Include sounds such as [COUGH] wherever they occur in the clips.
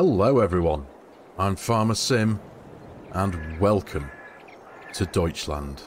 Hello everyone, I'm Farmer Sim, and welcome to Deutschland.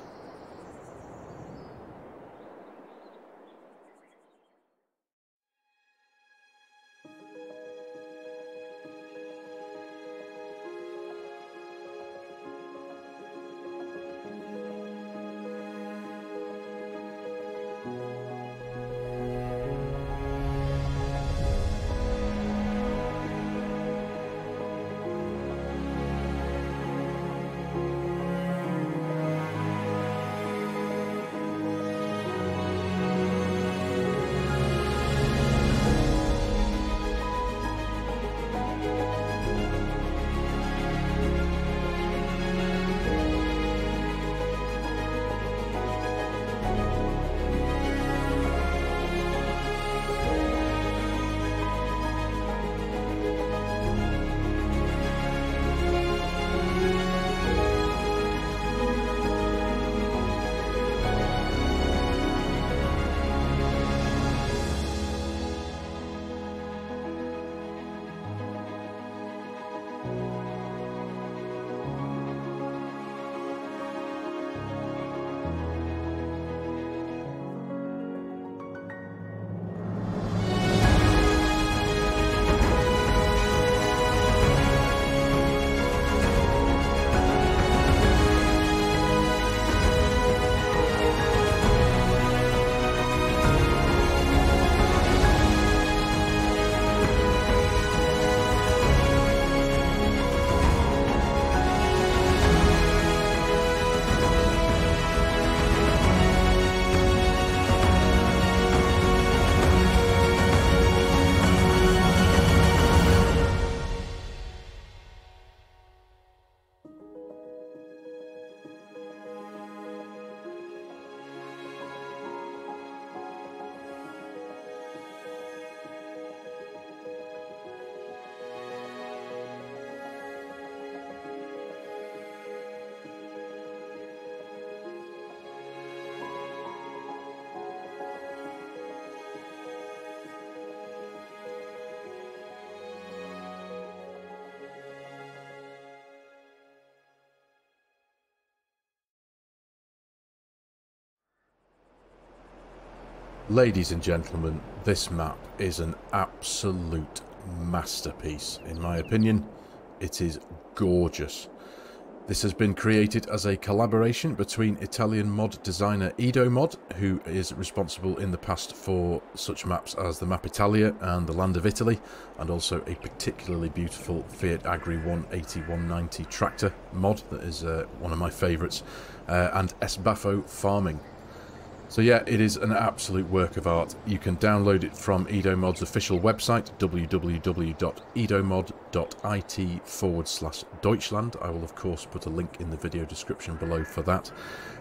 Ladies and gentlemen, this map is an absolute masterpiece, in my opinion. It is gorgeous. This has been created as a collaboration between Italian mod designer Edomod, who is responsible in the past for such maps as the Map Italia and the Land of Italy, and also a particularly beautiful Fiat Agri 180-190 tractor mod that is uh, one of my favourites, uh, and SBaffo Farming, so yeah, it is an absolute work of art. You can download it from Edomod's official website, www.edomod.it forward slash Deutschland. I will of course put a link in the video description below for that.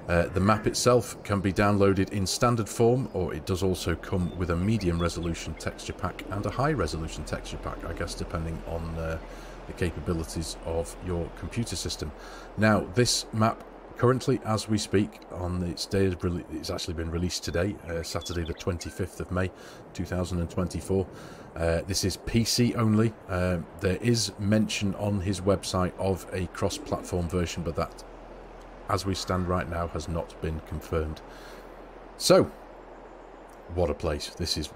Uh, the map itself can be downloaded in standard form, or it does also come with a medium resolution texture pack and a high resolution texture pack, I guess depending on uh, the capabilities of your computer system. Now, this map Currently, as we speak, on its day it's actually been released today, uh, Saturday the 25th of May, 2024. Uh, this is PC only. Uh, there is mention on his website of a cross-platform version, but that, as we stand right now, has not been confirmed. So, what a place. This is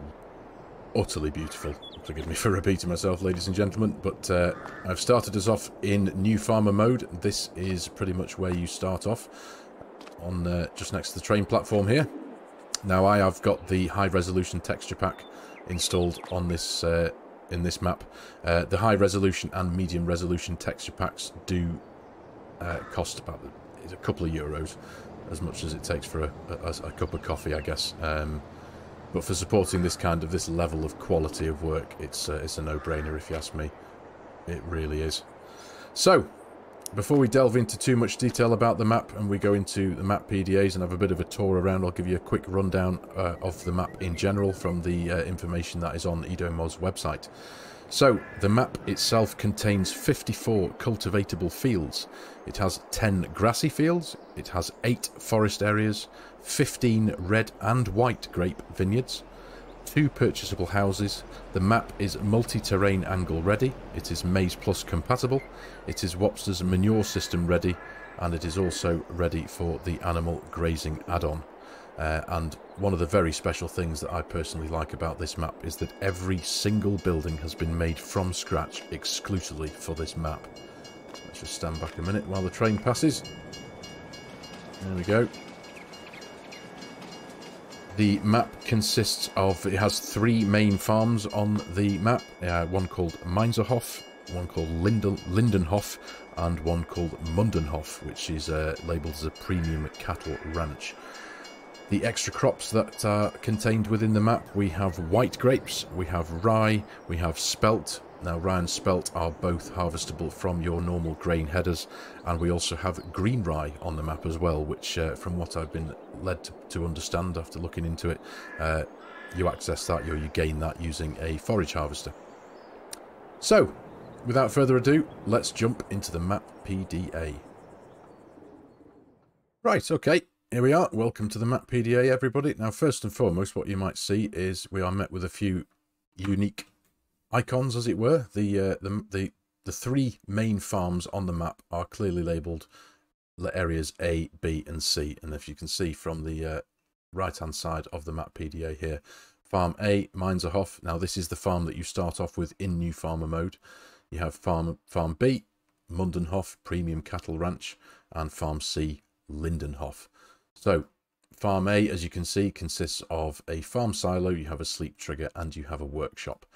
utterly beautiful. Forgive me for repeating myself, ladies and gentlemen, but uh, I've started us off in new farmer mode. This is pretty much where you start off on uh, just next to the train platform here. Now I have got the high resolution texture pack installed on this uh, in this map. Uh, the high resolution and medium resolution texture packs do uh, cost about a couple of euros, as much as it takes for a, a, a cup of coffee, I guess. Um, but for supporting this kind of this level of quality of work, it's uh, it's a no-brainer if you ask me. It really is. So, before we delve into too much detail about the map and we go into the map PDAs and have a bit of a tour around, I'll give you a quick rundown uh, of the map in general from the uh, information that is on Edomod's website. So, the map itself contains 54 cultivatable fields. It has 10 grassy fields, it has 8 forest areas, 15 red and white grape vineyards, two purchasable houses. The map is multi-terrain angle ready. It is Maize Plus compatible. It is Wopster's manure system ready. And it is also ready for the animal grazing add-on. Uh, and one of the very special things that I personally like about this map is that every single building has been made from scratch exclusively for this map. Let's just stand back a minute while the train passes. There we go. The map consists of, it has three main farms on the map. Uh, one called Mainzerhof, one called Linden, Lindenhof, and one called Mundenhof, which is uh, labelled as a premium cattle ranch. The extra crops that are contained within the map, we have white grapes, we have rye, we have spelt, now rye and spelt are both harvestable from your normal grain headers and we also have green rye on the map as well which uh, from what I've been led to, to, understand after looking into it uh, you access that or you gain that using a forage harvester. So without further ado let's jump into the map PDA. Right okay here we are welcome to the map PDA everybody. Now first and foremost what you might see is we are met with a few unique icons, as it were. The, uh, the, the, the three main farms on the map are clearly labelled areas A, B and C. And if you can see from the uh, right-hand side of the map PDA here, Farm A, Mainzerhof. Now this is the farm that you start off with in New Farmer mode. You have Farm, farm B, Mundenhof, Premium Cattle Ranch, and Farm C, Lindenhof. So Farm A, as you can see, consists of a farm silo, you have a sleep trigger, and you have a workshop.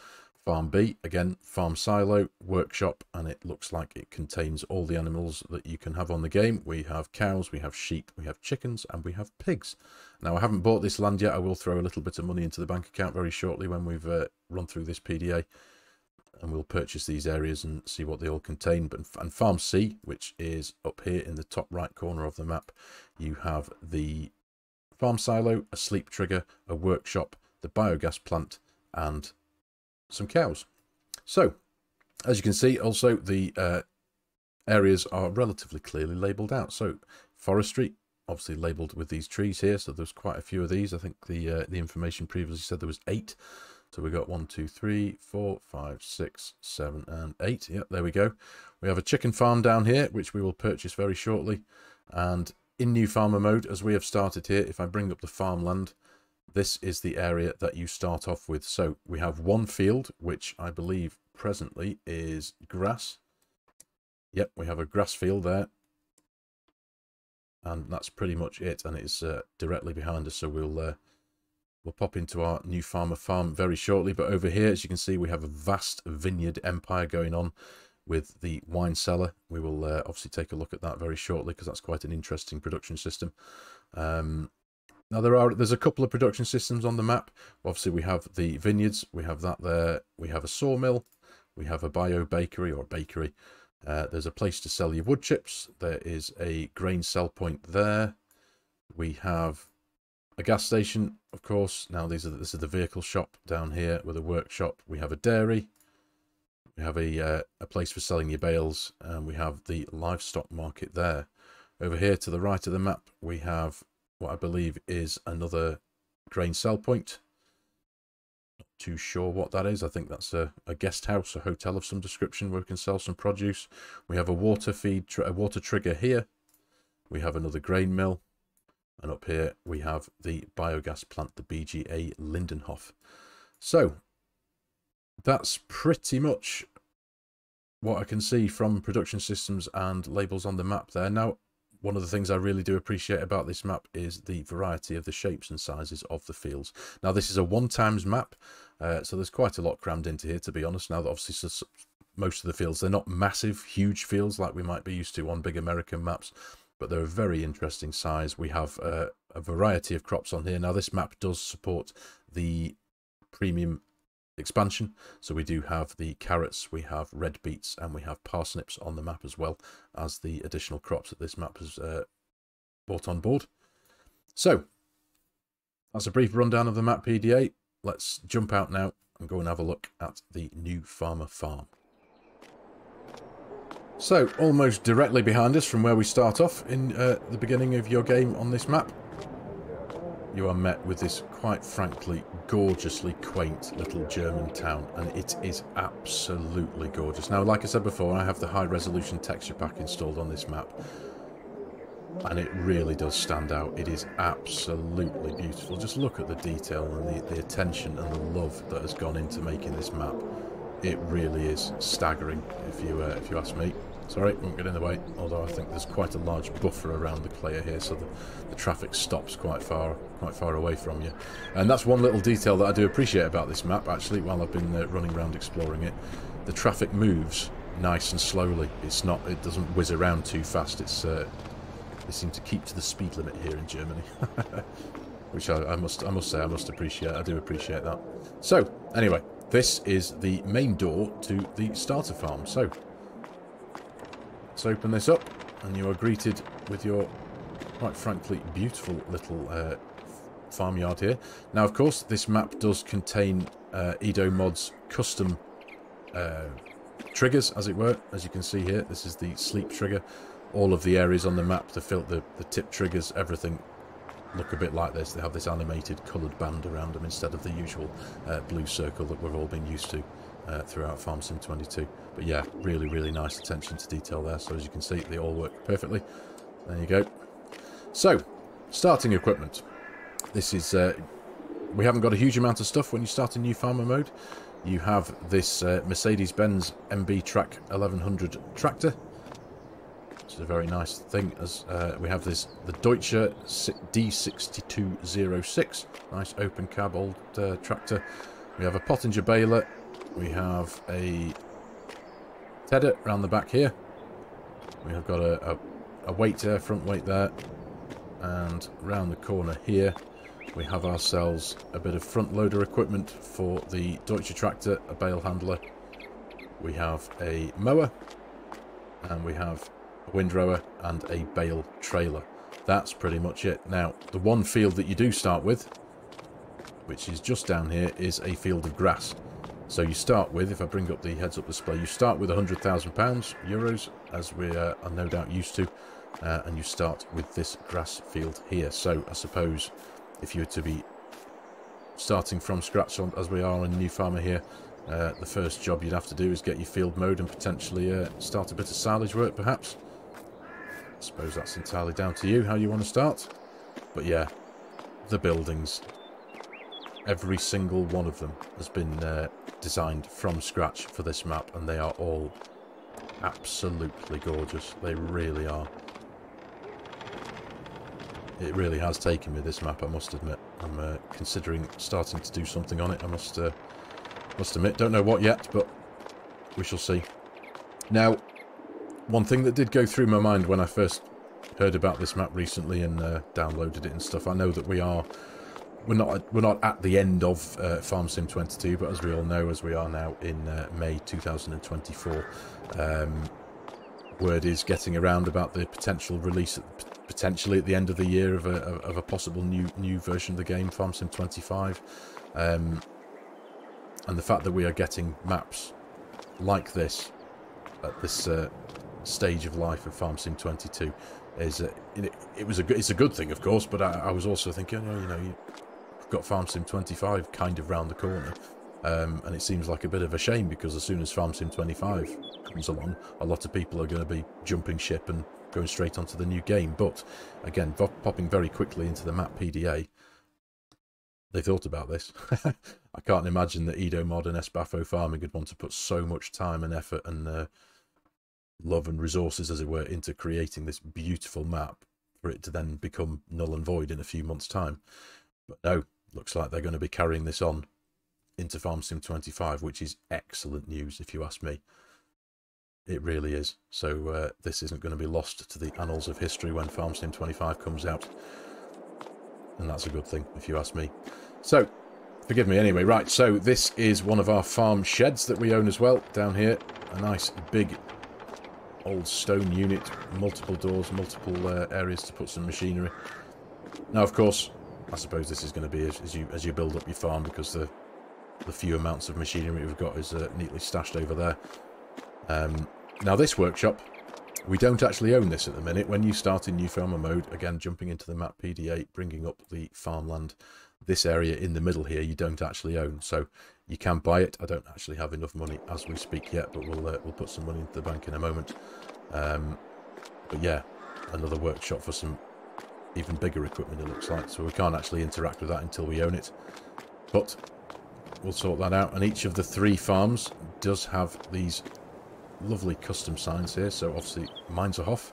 Farm B, again, farm silo, workshop, and it looks like it contains all the animals that you can have on the game. We have cows, we have sheep, we have chickens, and we have pigs. Now, I haven't bought this land yet. I will throw a little bit of money into the bank account very shortly when we've uh, run through this PDA. And we'll purchase these areas and see what they all contain. But And Farm C, which is up here in the top right corner of the map, you have the farm silo, a sleep trigger, a workshop, the biogas plant, and some cows. So, as you can see, also the uh, areas are relatively clearly labelled out. So, forestry, obviously labelled with these trees here. So there's quite a few of these. I think the uh, the information previously said there was eight. So we got one, two, three, four, five, six, seven, and eight. Yep, there we go. We have a chicken farm down here, which we will purchase very shortly. And in new farmer mode, as we have started here, if I bring up the farmland, this is the area that you start off with. So we have one field, which I believe presently is grass. Yep, we have a grass field there. And that's pretty much it. And it's uh, directly behind us. So we'll uh, we'll pop into our new farmer farm very shortly. But over here, as you can see, we have a vast vineyard empire going on with the wine cellar. We will uh, obviously take a look at that very shortly because that's quite an interesting production system. Um, now there are there's a couple of production systems on the map. Obviously we have the vineyards, we have that there, we have a sawmill, we have a bio bakery or bakery. Uh, there's a place to sell your wood chips. There is a grain sell point there. We have a gas station, of course. Now these are this is the vehicle shop down here with a workshop. We have a dairy. We have a uh, a place for selling your bales, and we have the livestock market there. Over here to the right of the map, we have what I believe is another grain sell point. Not too sure what that is. I think that's a, a guest house, a hotel of some description where we can sell some produce. We have a water feed, a water trigger here. We have another grain mill. And up here we have the biogas plant, the BGA Lindenhof. So that's pretty much what I can see from production systems and labels on the map there. Now, one of the things I really do appreciate about this map is the variety of the shapes and sizes of the fields. Now, this is a one times map, uh, so there's quite a lot crammed into here, to be honest. Now, obviously, most of the fields, they're not massive, huge fields like we might be used to on big American maps, but they're a very interesting size. We have uh, a variety of crops on here. Now, this map does support the premium expansion. So we do have the carrots, we have red beets, and we have parsnips on the map as well as the additional crops that this map has uh, brought on board. So that's a brief rundown of the map PDA. Let's jump out now and go and have a look at the new farmer farm. So, almost directly behind us from where we start off in uh, the beginning of your game on this map, you are met with this quite frankly gorgeously quaint little German town and it is absolutely gorgeous. Now like I said before I have the high resolution texture pack installed on this map and it really does stand out. It is absolutely beautiful. Just look at the detail and the, the attention and the love that has gone into making this map. It really is staggering if you uh, if you ask me. Sorry, won't get in the way, although I think there's quite a large buffer around the player here, so the, the traffic stops quite far quite far away from you. And that's one little detail that I do appreciate about this map, actually, while I've been uh, running around exploring it. The traffic moves nice and slowly. It's not, it doesn't whiz around too fast. It's, uh, they seem to keep to the speed limit here in Germany. [LAUGHS] Which I, I, must I must say I must appreciate. I do appreciate that. So, anyway, this is the main door to the starter farm. So, Let's open this up and you are greeted with your, quite frankly, beautiful little uh, farmyard here. Now, of course, this map does contain uh, Edomod's custom uh, triggers, as it were. As you can see here, this is the sleep trigger. All of the areas on the map, the, the, the tip triggers, everything look a bit like this. They have this animated coloured band around them instead of the usual uh, blue circle that we've all been used to uh, throughout Farm Sim 22. But yeah, really, really nice attention to detail there. So as you can see, they all work perfectly. There you go. So, starting equipment. This is... Uh, we haven't got a huge amount of stuff when you start in new farmer mode. You have this uh, Mercedes-Benz MB Trac 1100 tractor. Which is a very nice thing. As uh, We have this the Deutz D6206. Nice open cab old uh, tractor. We have a Pottinger baler we have a Tedder around the back here. We have got a, a, a weight there, front weight there. And round the corner here, we have ourselves a bit of front loader equipment for the Deutz Tractor, a bale handler. We have a mower, and we have a windrower and a bale trailer. That's pretty much it. Now, the one field that you do start with, which is just down here, is a field of grass. So you start with, if I bring up the heads-up display, you start with £100,000 euros, as we uh, are no doubt used to, uh, and you start with this grass field here. So I suppose if you were to be starting from scratch, on, as we are in New Farmer here, uh, the first job you'd have to do is get your field mode and potentially uh, start a bit of silage work, perhaps. I suppose that's entirely down to you, how you want to start. But yeah, the buildings, Every single one of them has been uh, designed from scratch for this map, and they are all absolutely gorgeous. They really are. It really has taken me, this map, I must admit. I'm uh, considering starting to do something on it, I must, uh, must admit. Don't know what yet, but we shall see. Now, one thing that did go through my mind when I first heard about this map recently and uh, downloaded it and stuff, I know that we are we're not we're not at the end of uh, Farm Sim 22, but as we all know, as we are now in uh, May 2024, um, word is getting around about the potential release, potentially at the end of the year, of a of a possible new new version of the game, Farm Sim 25, um, and the fact that we are getting maps like this at this uh, stage of life of Farm Sim 22 is uh, it, it, was a it's a good thing, of course, but I, I was also thinking, oh, you know, you, got Farm Sim 25 kind of round the corner. Um, and it seems like a bit of a shame because as soon as Farm Sim 25 comes along, a lot of people are going to be jumping ship and going straight onto the new game. But again, popping very quickly into the map PDA, they thought about this. [LAUGHS] I can't imagine that Edomod and SBaffo Farming would want to put so much time and effort and uh, love and resources, as it were, into creating this beautiful map for it to then become null and void in a few months' time. But no, looks like they're going to be carrying this on into Farm Sim 25, which is excellent news if you ask me. It really is. So uh, this isn't going to be lost to the annals of history when Farm Sim 25 comes out. And that's a good thing, if you ask me. So, forgive me anyway. Right, so this is one of our farm sheds that we own as well, down here. A nice big old stone unit, multiple doors, multiple uh, areas to put some machinery. Now, of course, I suppose this is going to be as, as, you as you build up your farm because the the few amounts of machinery we've got is uh, neatly stashed over there. Um, now this workshop We don't actually own this at the minute. When you start in new farmer mode, again, jumping into the map PDA, bringing up the farmland, this area in the middle here, you don't actually own. So you can buy it. I don't actually have enough money as we speak yet, but we'll uh, we'll put some money into the bank in a moment. Um, but yeah, another workshop for some even bigger equipment it looks like. So we can't actually interact with that until we own it. But we'll sort that out. And each of the three farms does have these lovely custom signs here. So obviously Mainzerhof,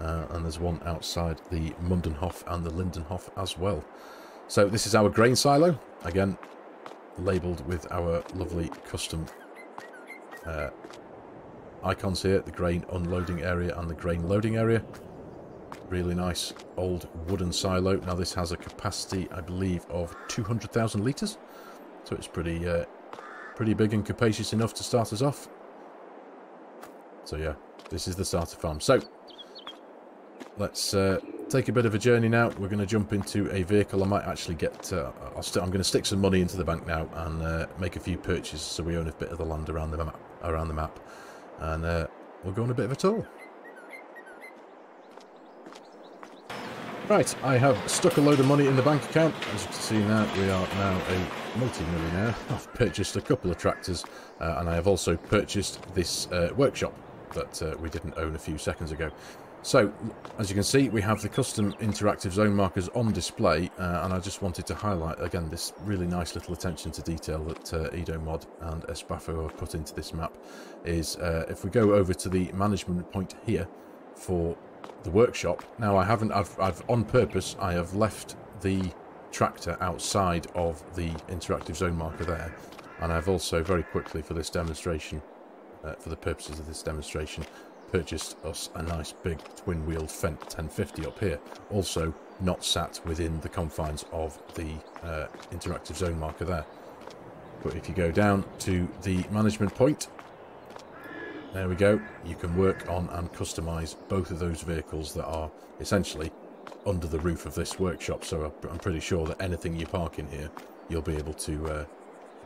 uh, and there's one outside the Mundenhof and the Lindenhof as well. So this is our grain silo. Again, labelled with our lovely custom uh, icons here. The grain unloading area and the grain loading area. Really nice old wooden silo. Now this has a capacity, I believe, of 200,000 litres. So it's pretty, uh, pretty big and capacious enough to start us off. So yeah, this is the starter farm. So, let's uh, take a bit of a journey now. We're going to jump into a vehicle. I might actually get... Uh, i am going to stick some money into the bank now and uh, make a few purchases so we own a bit of the land around the map. Around the map. And uh, we'll go on a bit of a tour. Right, I have stuck a load of money in the bank account. As you can see now, we are now a multi-millionaire. [LAUGHS] I've purchased a couple of tractors uh, and I have also purchased this uh, workshop that uh, we didn't own a few seconds ago. So, as you can see, we have the custom interactive zone markers on display, uh, and I just wanted to highlight, again, this really nice little attention to detail that uh, Edomod and SBaffo have put into this map, is uh, if we go over to the management point here for the workshop, now I haven't, I've, I've on purpose, I have left the tractor outside of the interactive zone marker there, and I've also very quickly for this demonstration uh, for the purposes of this demonstration, purchased us a nice big twin-wheeled Fendt 1050 up here. Also not sat within the confines of the uh, interactive zone marker there. But if you go down to the management point, there we go. You can work on and customise both of those vehicles that are essentially under the roof of this workshop. So I'm pretty sure that anything you park in here, you'll be able to uh,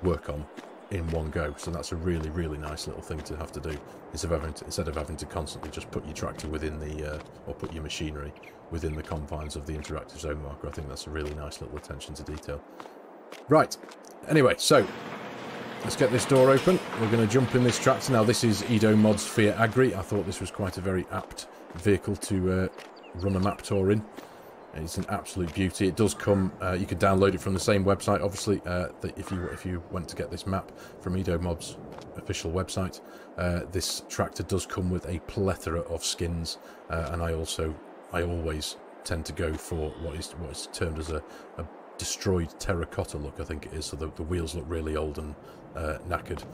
work on in one go. So that's a really, really nice little thing to have to do instead of having to, instead of having to constantly just put your tractor within the, uh, or put your machinery within the confines of the interactive zone marker. I think that's a really nice little attention to detail. Right. Anyway, so let's get this door open. We're going to jump in this tractor. Now, this is Edomod's Fiat Agri. I thought this was quite a very apt vehicle to uh, run a map tour in. It's an absolute beauty. It does come. Uh, you can download it from the same website, obviously. Uh, if you if you went to get this map from Edomod's official website, uh, this tractor does come with a plethora of skins, uh, and I also I always tend to go for what is what is termed as a, a destroyed terracotta look. I think it is. So the, the wheels look really old and uh, knackered.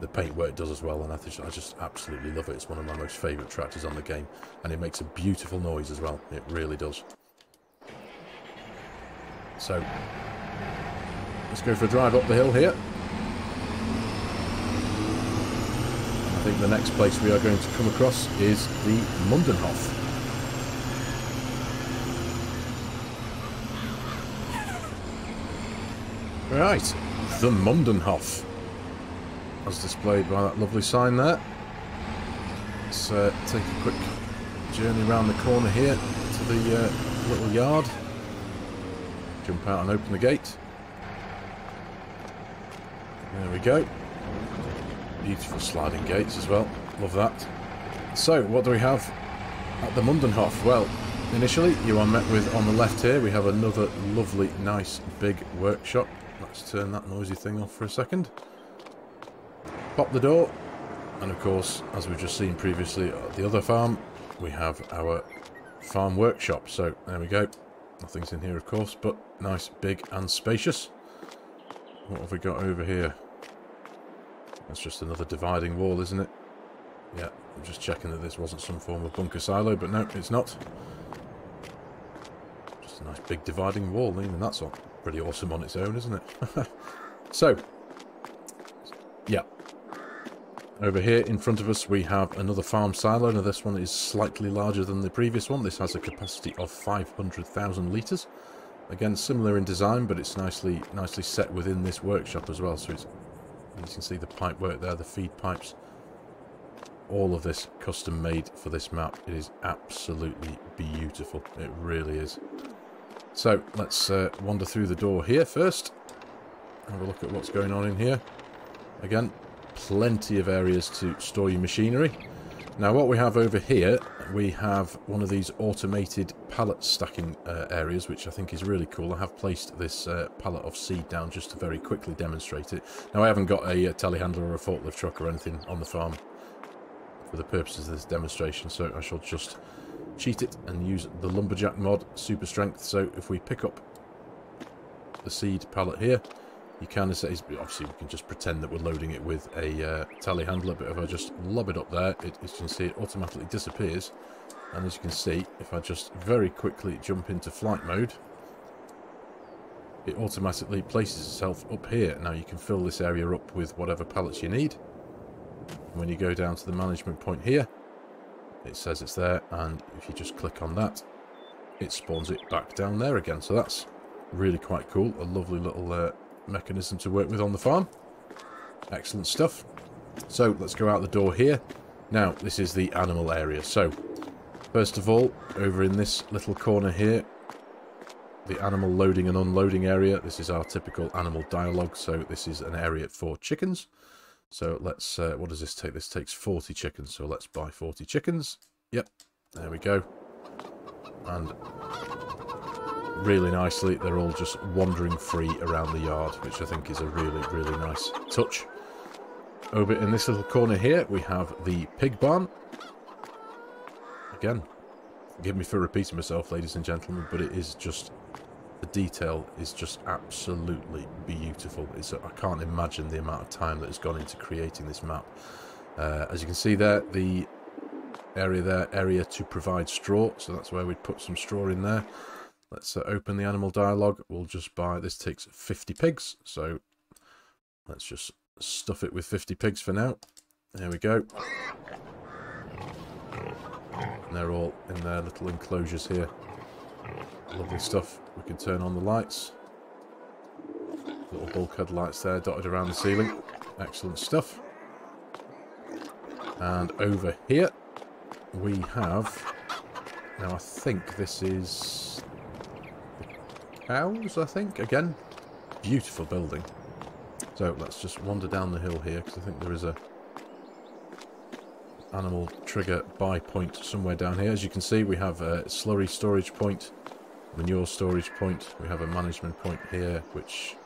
The paintwork does as well, and I, think, I just absolutely love it. It's one of my most favourite tractors on the game, and it makes a beautiful noise as well. It really does. So, let's go for a drive up the hill here. I think the next place we are going to come across is the Mundenhof. Right, the Mundenhof, as displayed by that lovely sign there. Let's uh, take a quick journey around the corner here to the uh, little yard. Jump out and open the gate. There we go. Beautiful sliding gates as well. Love that. So, what do we have at the Mundenhof? Well, initially you are met with, on the left here, we have another lovely, nice, big workshop. Let's turn that noisy thing off for a second. Pop the door. And of course, as we've just seen previously at the other farm, we have our farm workshop. So, there we go. Nothing's in here, of course, but nice, big and spacious. What have we got over here? That's just another dividing wall, isn't it? Yeah, I'm just checking that this wasn't some form of bunker silo, but no, it's not. Just a nice big dividing wall, even that's all pretty awesome on its own, isn't it? [LAUGHS] so, yeah, over here in front of us we have another farm silo. Now this one is slightly larger than the previous one. This has a capacity of 500,000 litres. Again, similar in design, but it's nicely nicely set within this workshop as well. So it's, you can see the pipe work there, the feed pipes. all of this custom made for this map. It is absolutely beautiful. It really is. So let's uh, wander through the door here first. Have a look at what's going on in here. Again, plenty of areas to store your machinery. Now what we have over here, we have one of these automated pallet stacking uh, areas, which I think is really cool. I have placed this uh, pallet of seed down just to very quickly demonstrate it. Now I haven't got a, a uh, telehandler or a forklift truck or anything on the farm for the purposes of this demonstration, so I shall just cheat it and use the lumberjack mod super strength. So if we pick up the seed pallet here, you can say, obviously we can just pretend that we're loading it with a uh, telehandler, but if I just lob it up there, it, as you can see, it automatically disappears. And as you can see, if I just very quickly jump into flight mode, it automatically places itself up here. Now you can fill this area up with whatever pallets you need. When you go down to the management point here, it says it's there, and if you just click on that, it spawns it back down there again. So that's really quite cool. A lovely little uh, mechanism to work with on the farm. Excellent stuff. So let's go out the door here. Now, this is the animal area. So, first of all, over in this little corner here, the animal loading and unloading area. This is our typical animal dialogue. So this is an area for chickens. So let's, uh, what does this take? This takes 40 chickens. So let's buy 40 chickens. Yep, there we go. And really nicely. They're all just wandering free around the yard, which I think is a really, really nice touch. Over in this little corner here, we have the pig barn. Again, forgive me for repeating myself, ladies and gentlemen, but it is just... The detail is just absolutely beautiful. It's, I can't imagine the amount of time that has gone into creating this map. Uh, as you can see there, the area there, area to provide straw, so that's where we'd put some straw in there. Let's uh, open the animal dialogue. We'll just buy, this takes 50 pigs, so let's just stuff it with 50 pigs for now. There we go. And they're all in their little enclosures here. Lovely stuff. We can turn on the lights. Little bulkhead lights there dotted around the ceiling. Excellent stuff. And over here we have... Now I think this is cows, I think. Again, beautiful building. So let's just wander down the hill here, because I think there is a animal trigger buy point somewhere down here. As you can see, we have a slurry storage point, manure storage point. We have a management point here, which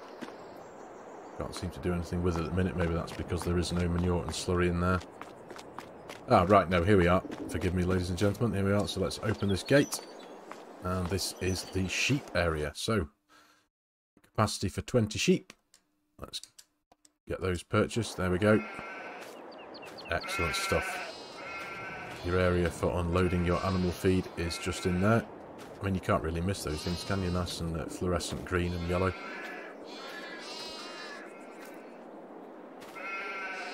can't seem to do anything with it at the minute. Maybe that's because there is no manure and slurry in there. Ah, right, no, here we are. Forgive me, ladies and gentlemen. Here we are. So let's open this gate. And this is the sheep area. So, capacity for 20 sheep. Let's get those purchased. There we go. Excellent stuff. Your area for unloading your animal feed is just in there. I mean, you can't really miss those things, can you? Nice and uh, fluorescent green and yellow.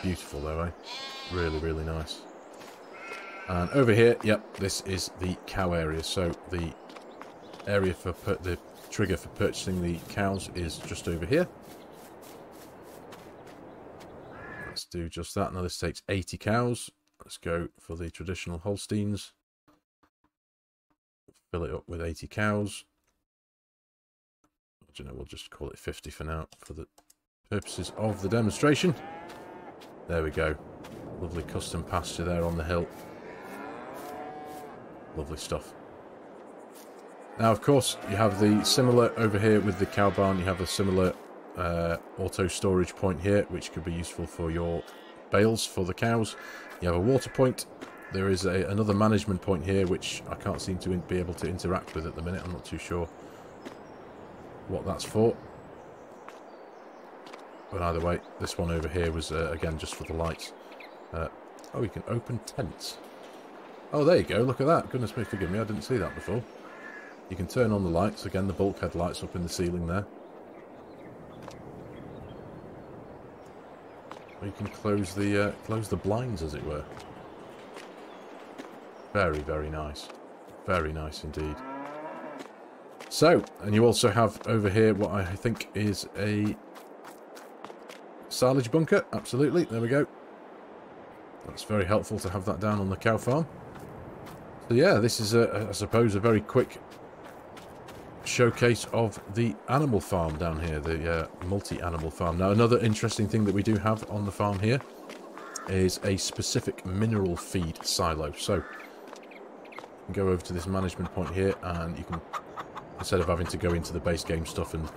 Beautiful though, eh? Really, really nice. And over here, yep, this is the cow area. So the area for put the trigger for purchasing the cows is just over here. Let's do just that. Now this takes 80 cows. Let's go for the traditional Holsteins. Fill it up with 80 cows. I don't know, we'll just call it 50 for now for the purposes of the demonstration. There we go. Lovely custom pasture there on the hill. Lovely stuff. Now, of course, you have the similar over here with the cow barn. You have a similar uh, auto storage point here, which could be useful for your bales for the cows. You have a water point. There is a, another management point here, which I can't seem to be able to interact with at the minute. I'm not too sure what that's for. But either way, this one over here was, uh, again, just for the lights. Uh, oh, you can open tents. Oh, there you go. Look at that. Goodness me, forgive me. I didn't see that before. You can turn on the lights, again the bulkhead lights up in the ceiling there. Or you can close the uh, close the blinds as it were. Very, very nice. Very nice indeed. So, and you also have over here what I think is a silage bunker. Absolutely, there we go. That's very helpful to have that down on the cow farm. So yeah, this is, a, I suppose, a very quick showcase of the animal farm down here, the uh, multi-animal farm. Now, another interesting thing that we do have on the farm here is a specific mineral feed silo. So, go over to this management point here, and you can, instead of having to go into the base game stuff and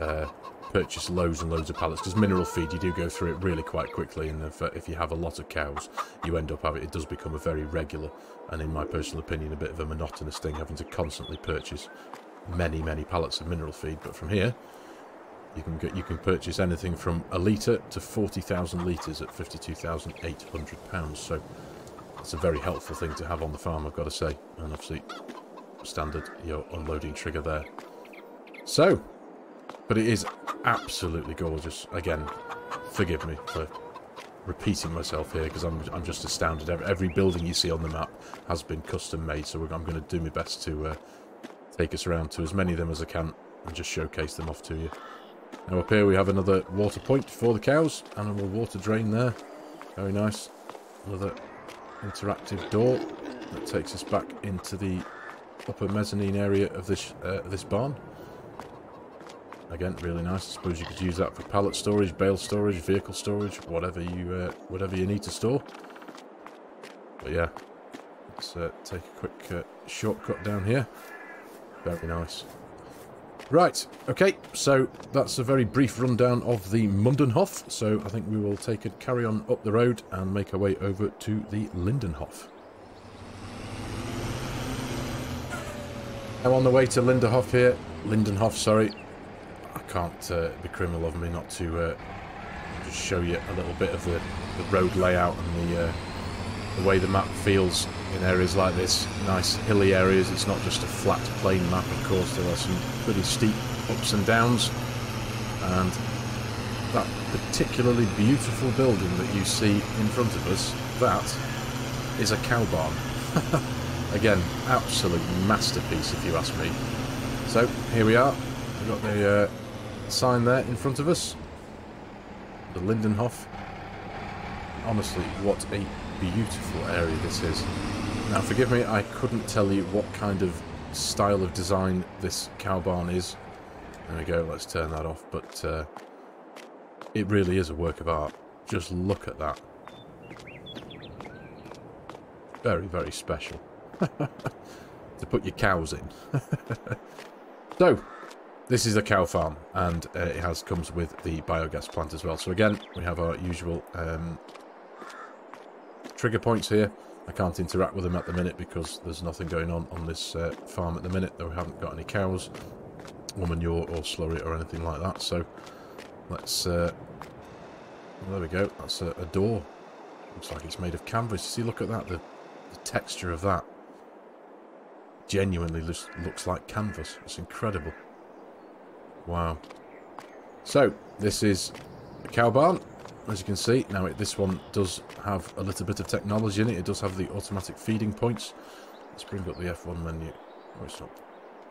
uh, purchase loads and loads of pallets, because mineral feed, you do go through it really quite quickly, and if, uh, if you have a lot of cows, you end up having, it does become a very regular, and in my personal opinion, a bit of a monotonous thing, having to constantly purchase many, many pallets of mineral feed. But from here, you can get you can purchase anything from a litre to 40,000 litres at 52,800 pounds. So it's a very helpful thing to have on the farm, I've got to say. And obviously, standard your unloading trigger there. So, but it is absolutely gorgeous. Again, forgive me for repeating myself here because I'm, I'm just astounded. Every building you see on the map has been custom made, so I'm going to do my best to uh, take us around to as many of them as I can and just showcase them off to you. Now up here we have another water point for the cows. Animal water drain there. Very nice. Another interactive door that takes us back into the upper mezzanine area of this uh, this barn. Again, really nice. I suppose you could use that for pallet storage, bale storage, vehicle storage, whatever you uh, whatever you need to store. But yeah, let's uh, take a quick uh, shortcut down here. Very nice. Right, okay, so that's a very brief rundown of the Mundenhof. So I think we will take a carry on up the road and make our way over to the Lindenhof. Now on the way to Lindenhof here, Lindenhof, sorry. I can't uh, be criminal of me not to uh, just show you a little bit of the, the road layout and the, uh, the way the map feels in areas like this, nice hilly areas. It's not just a flat plain map, of course. There are some pretty steep ups and downs. And that particularly beautiful building that you see in front of us, that is a cow barn. [LAUGHS] Again, absolute masterpiece if you ask me. So, here we are. We've got the uh, sign there in front of us. The Lindenhof. Honestly, what a beautiful area this is. Now, forgive me, I couldn't tell you what kind of style of design this cow barn is. There we go, let's turn that off. But uh, it really is a work of art. Just look at that. Very, very special. [LAUGHS] to put your cows in. [LAUGHS] so, this is a cow farm, and uh, it has comes with the biogas plant as well. So again, we have our usual um, trigger points here. I can't interact with them at the minute because there's nothing going on on this uh, farm at the minute. Though we haven't got any cows, or manure, or slurry, or anything like that. So let's. Uh, well, there we go. That's a, a, door. Looks like it's made of canvas. See, look at that. The, the texture of that genuinely looks, looks like canvas. It's incredible. Wow. So this is a cow barn as you can see. Now, it, this one does have a little bit of technology in it. It does have the automatic feeding points. Let's bring up the F1 menu. Oh, it's not,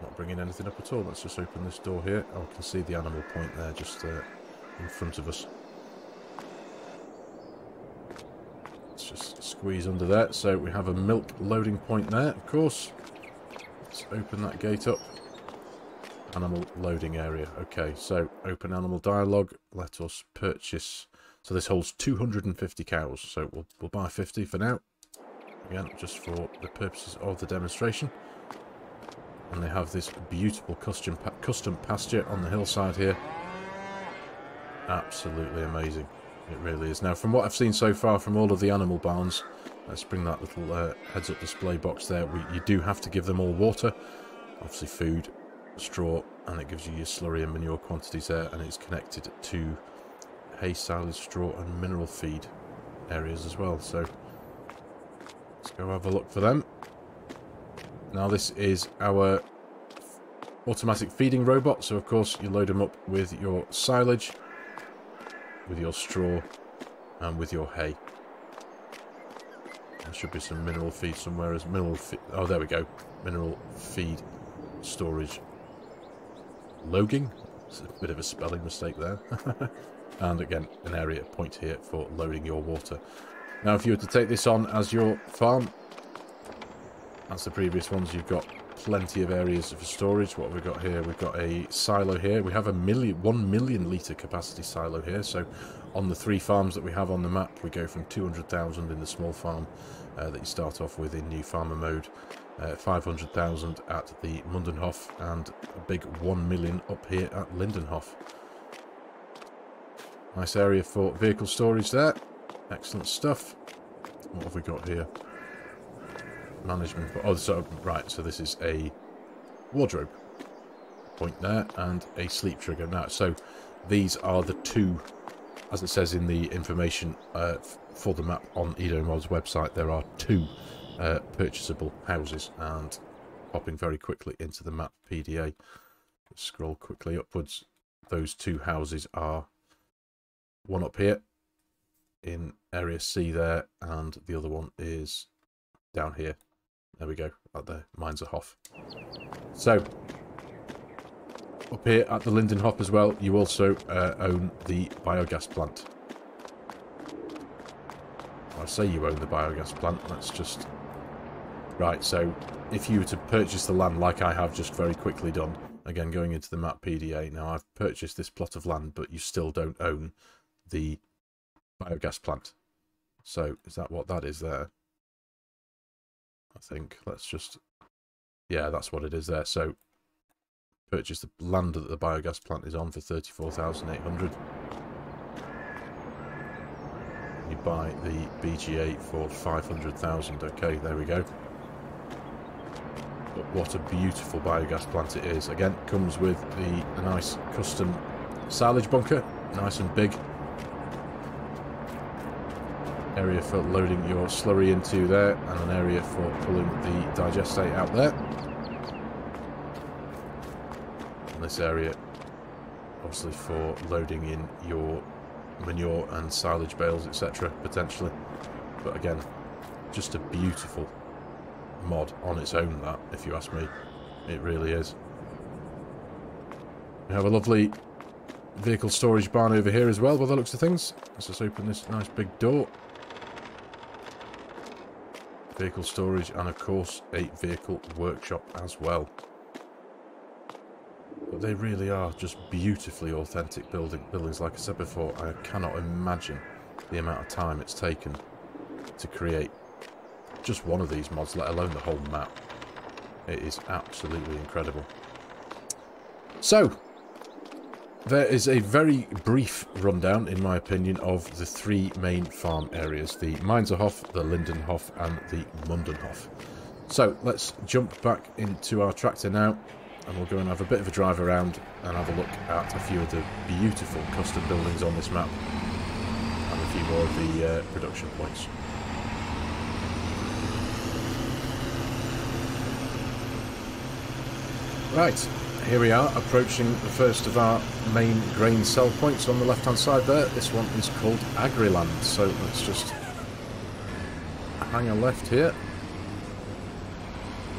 not bringing anything up at all. Let's just open this door here. Oh, we can see the animal point there just uh, in front of us. Let's just squeeze under there. So we have a milk loading point there, of course. Let's open that gate up. Animal loading area. Okay, so open animal dialogue. Let us purchase so this holds 250 cows. So we'll, we'll buy 50 for now. Again, just for the purposes of the demonstration. And they have this beautiful custom, custom pasture on the hillside here. Absolutely amazing. It really is. Now, from what I've seen so far from all of the animal barns, let's bring that little uh, heads-up display box there. We, you do have to give them all water, obviously food, straw, and it gives you your slurry and manure quantities there, and it's connected to hay, silage, straw and mineral feed areas as well. So let's go have a look for them. Now this is our automatic feeding robot. So of course you load them up with your silage, with your straw and with your hay. There should be some mineral feed somewhere as mineral. Oh, there we go. Mineral feed storage. Logging? It's a bit of a spelling mistake there. [LAUGHS] and again an area point here for loading your water Now, if you were to take this on as your farm, as the previous ones, you've got plenty of areas for storage. What have we got here? We've got a silo here. We have a million, one million litre capacity silo here. So on the three farms that we have on the map, we go from 200,000 in the small farm uh, that you start off with in new farmer mode, uh, 500,000 at the Mundenhof, and a big 1 million up here at Lindenhof. Nice area for vehicle storage there. Excellent stuff. What have we got here? Management. Oh, so right. So this is a wardrobe point there and a sleep trigger. Now, so these are the two, as it says in the information uh, for the map on Edo Edomod's website. There are two uh, purchasable houses, and popping very quickly into the map PDA. Scroll quickly upwards. Those two houses are one up here in area C there, and the other one is down here. There we go, at the Mainzerhof. So, up here at the Lindenhof as well, you also uh, own the biogas plant. I say you own the biogas plant, let's just... Right, so if you were to purchase the land like I have just very quickly done, again going into the map PDA, now I've purchased this plot of land, but you still don't own the biogas plant. So is that what that is there? I think. Let's just... Yeah, that's what it is there. So purchase the land that the biogas plant is on for 34800 You buy the BGA for 500,000. Okay, there we go. But what a beautiful biogas plant it is. Again, comes with the nice custom silage bunker. Nice and big area for loading your slurry into there and an area for pulling the digestate out there. And this area obviously for loading in your manure and silage bales etc potentially. But again just a beautiful mod on its own that if you ask me. It really is. We have a lovely vehicle storage barn over here as well by the looks of things. Let's just open this nice big door vehicle storage, and of course a vehicle workshop as well. But they really are just beautifully authentic building buildings. Like I said before, I cannot imagine the amount of time it's taken to create just one of these mods, let alone the whole map. It is absolutely incredible. So, there is a very brief rundown, in my opinion, of the three main farm areas. The Mainzerhof, the Lindenhof and the Mundenhof. So let's jump back into our tractor now and we'll go and have a bit of a drive around and have a look at a few of the beautiful custom buildings on this map and a few more of the uh, production points. Right, here we are, approaching the first of our main grain sell points on the left-hand side there. This one is called Agriland, so let's just hang a left here.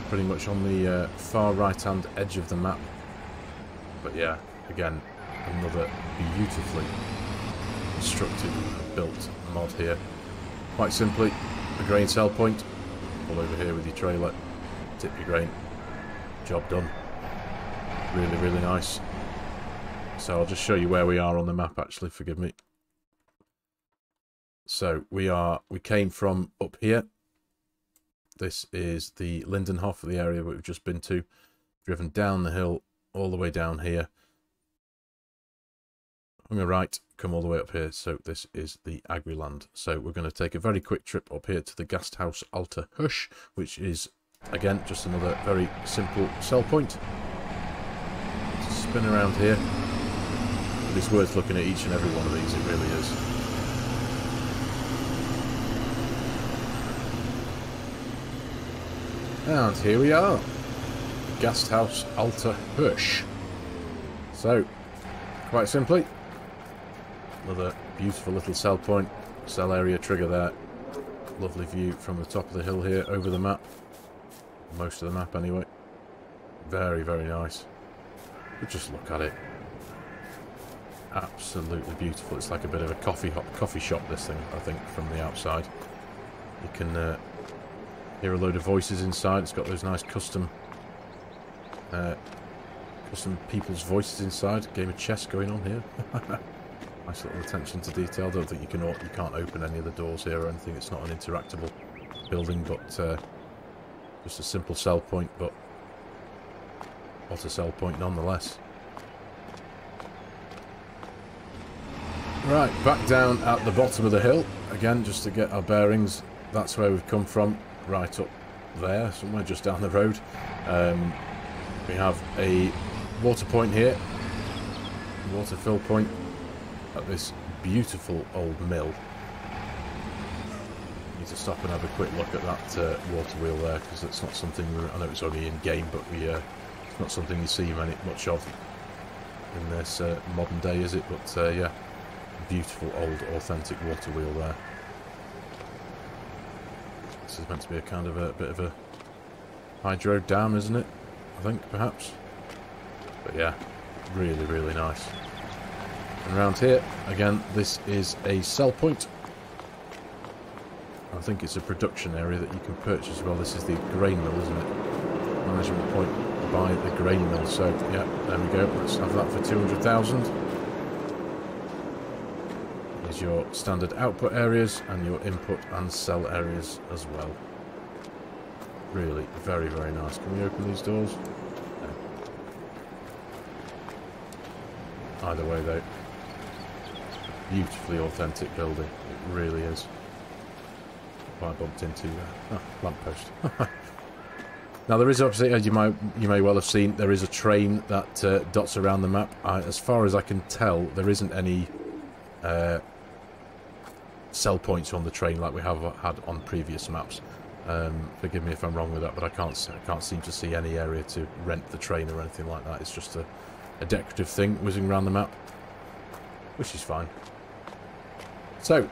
Pretty much on the uh, far right-hand edge of the map. But yeah, again, another beautifully constructed, built mod here. Quite simply, a grain sell point. Pull over here with your trailer, tip your grain, job done really, really nice. So I'll just show you where we are on the map, actually, forgive me. So we are, we came from up here. This is the Lindenhof, the area we've just been to. Driven down the hill, all the way down here. On the right, come all the way up here. So this is the Agriland. So we're going to take a very quick trip up here to the Gasthaus Alter Husch, which is, again, just another very simple sell point spin around here. But it's worth looking at each and every one of these, it really is. And here we are. Gasthaus Alter Husch. So, quite simply, another beautiful little sell point, sell area trigger there. Lovely view from the top of the hill here over the map. Most of the map anyway. Very, very nice. But just look at it. Absolutely beautiful. It's like a bit of a coffee coffee shop, this thing, I think, from the outside. You can uh, hear a load of voices inside. It's got those nice custom uh, custom people's voices inside. Game of chess going on here. [LAUGHS] nice little attention to detail. Don't think you can you can't open any of the doors here or anything. It's not an interactable building, but uh, just a simple sell point. But what a sell point nonetheless. Right, back down at the bottom of the hill. Again, just to get our bearings. That's where we've come from. Right up there, somewhere just down the road. Um, we have a water point here. Water fill point at this beautiful old mill. Need to stop and have a quick look at that uh, water wheel there because it's not something I know it's only in game, but we uh, not something you see many, much of in this uh, modern day, is it? But uh, yeah, beautiful old authentic water wheel there. This is meant to be a kind of a bit of a hydro dam, isn't it? I think, perhaps. But yeah, really, really nice. And around here, again, this is a sell point. I think it's a production area that you can purchase well. This is the grain mill, isn't it? Management point by the grain mill. So, yeah, there we go. Let's have that for 200,000 There's your standard output areas and your input and sell areas as well. Really, very, very nice. Can we open these doors? No. Either way, though, beautifully authentic building. It really is. I bumped into uh, oh, lamppost. [LAUGHS] now there is obviously, as you might you may well have seen, there is a train that uh, dots around the map. I, as far as I can tell, there isn't any uh, sell points on the train like we have had on previous maps. Um, forgive me if I'm wrong with that, but I can't I can't seem to see any area to rent the train or anything like that. It's just a, a decorative thing whizzing around the map, which is fine. So,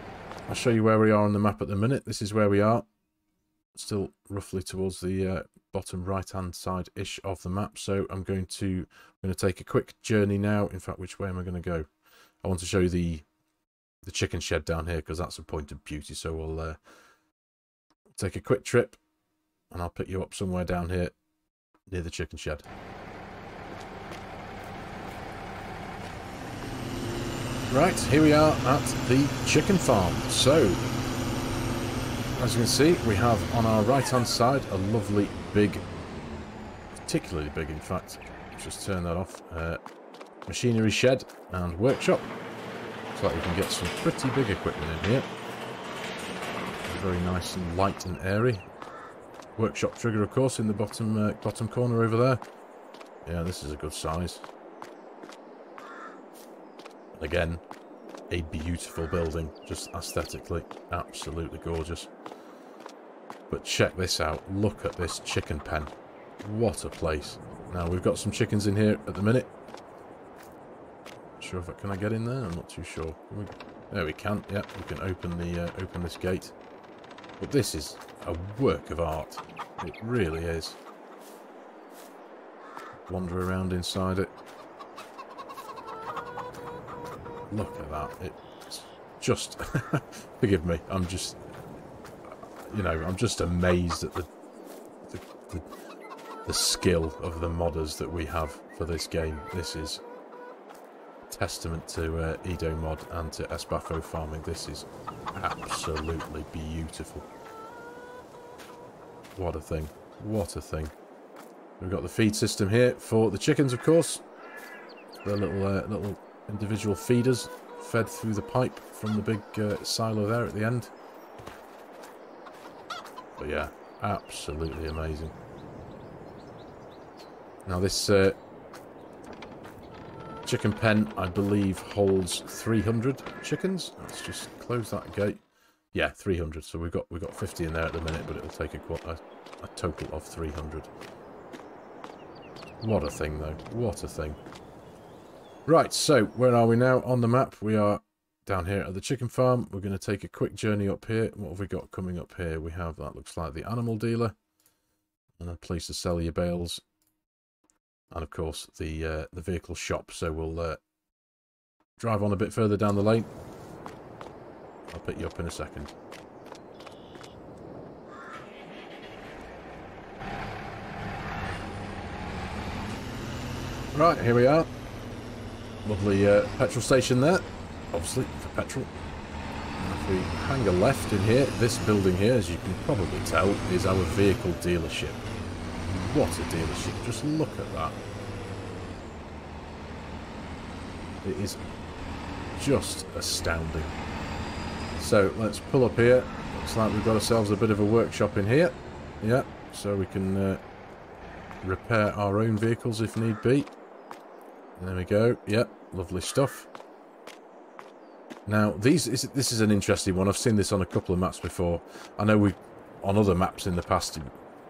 I'll show you where we are on the map at the minute. This is where we are. Still roughly towards the uh, bottom right-hand side-ish of the map. So I'm going to I'm going to take a quick journey now. In fact, which way am I going to go? I want to show you the the chicken shed down here because that's a point of beauty. So we'll uh, take a quick trip and I'll pick you up somewhere down here near the chicken shed. Right, here we are at the chicken farm. So, as you can see, we have on our right-hand side a lovely big, particularly big in fact, just turn that off, uh, machinery shed and workshop. Looks like we can get some pretty big equipment in here. Very nice and light and airy. Workshop trigger, of course, in the bottom uh, bottom corner over there. Yeah, this is a good size. Again, a beautiful building, just aesthetically, absolutely gorgeous. But check this out, look at this chicken pen. What a place. Now, we've got some chickens in here at the minute sure if I can I get in there. I'm not too sure. We, there we can. Yeah, we can open the uh, open this gate. But this is a work of art. It really is. Wander around inside it. Look at that. It's just... [LAUGHS] forgive me. I'm just... You know, I'm just amazed at the, the, the, the skill of the modders that we have for this game. This is testament to uh, Edomod and to SBaffo farming. This is absolutely beautiful. What a thing. What a thing. We've got the feed system here for the chickens, of course. The little uh, little individual feeders fed through the pipe from the big uh, silo there at the end. But yeah, absolutely amazing. Now this uh, chicken pen, I believe, holds 300 chickens. Let's just close that gate. Yeah, 300. So we've got we've got 50 in there at the minute, but it'll take a, a, a total of 300. What a thing, though. What a thing. Right, so where are we now on the map? We are down here at the chicken farm. We're going to take a quick journey up here. What have we got coming up here? We have, that looks like the animal dealer. And a place to sell your bales. And of course, the uh, the vehicle shop. So we'll uh, drive on a bit further down the lane. I'll pick you up in a second. Right, here we are. Lovely uh, petrol station there, obviously, for petrol. If we hang a left in here, this building here, as you can probably tell, is our vehicle dealership. What a dealership, just look at that. It is just astounding. So, let's pull up here. Looks like we've got ourselves a bit of a workshop in here. Yeah, so we can uh, repair our own vehicles if need be. There we go. Yep, lovely stuff. Now, these is, this is an interesting one. I've seen this on a couple of maps before. I know we on other maps in the past,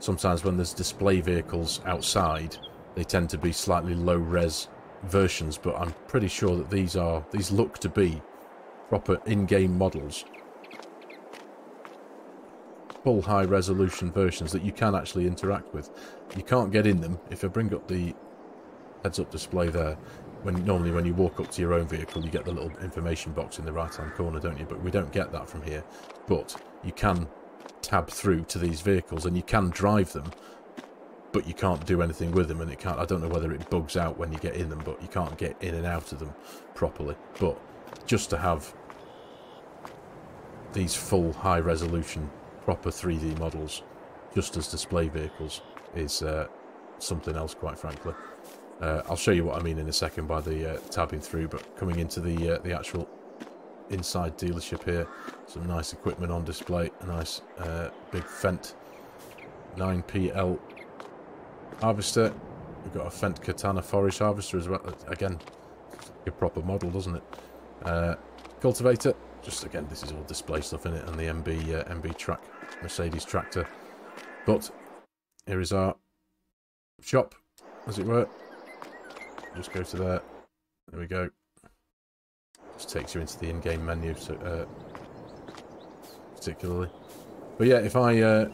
sometimes when there's display vehicles outside, they tend to be slightly low-res versions, but I'm pretty sure that these are these look to be proper in-game models. Full high-resolution versions that you can actually interact with. You can't get in them. If I bring up the heads-up display there, when normally when you walk up to your own vehicle, you get the little information box in the right-hand corner, don't you? But we don't get that from here. But you can tab through to these vehicles, and you can drive them, but you can't do anything with them, and it can't. I don't know whether it bugs out when you get in them, but you can't get in and out of them properly. But just to have these full high-resolution, proper 3D models, just as display vehicles, is uh, something else, quite frankly. Uh, I'll show you what I mean in a second by the uh, tabbing through, but coming into the uh, the actual inside dealership here, some nice equipment on display, a nice uh, big Fendt 9PL harvester. We've got a Fendt Katana forage harvester as well. Again, a proper model, doesn't it? Uh, cultivator. Just again, this is all display stuff in it, and the MB uh, MB Trac Mercedes tractor. But here is our shop, as it were. Just go to that. There we go. Just takes you into the in-game menu, so uh, particularly. But yeah, if I uh,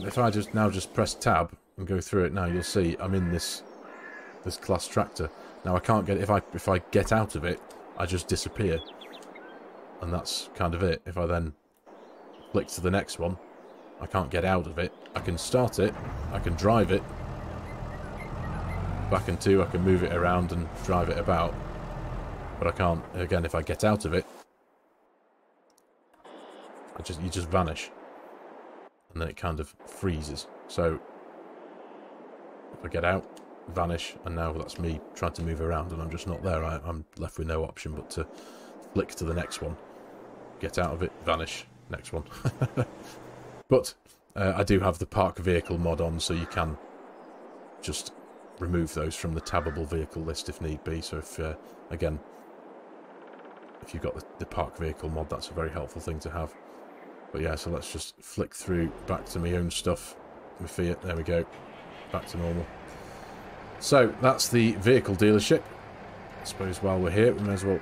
if I just now just press tab and go through it now, you'll see I'm in this this CLAAS tractor. Now I can't get if I if I get out of it, I just disappear, and that's kind of it. If I then click to the next one, I can't get out of it. I can start it, I can drive it, back and two, I can move it around and drive it about. But I can't, again, if I get out of it, I just you just vanish. And then it kind of freezes. So, if I get out, vanish, and now that's me trying to move around and I'm just not there. I, I'm left with no option but to flick to the next one. Get out of it, vanish, next one. [LAUGHS] but uh, I do have the park vehicle mod on, so you can just remove those from the tabbable vehicle list if need be. So if, uh, again, if you've got the, the, park vehicle mod, that's a very helpful thing to have. But yeah, so let's just flick through back to my own stuff. My Fiat, there we go. Back to normal. So, that's the vehicle dealership. I suppose while we're here, we may as well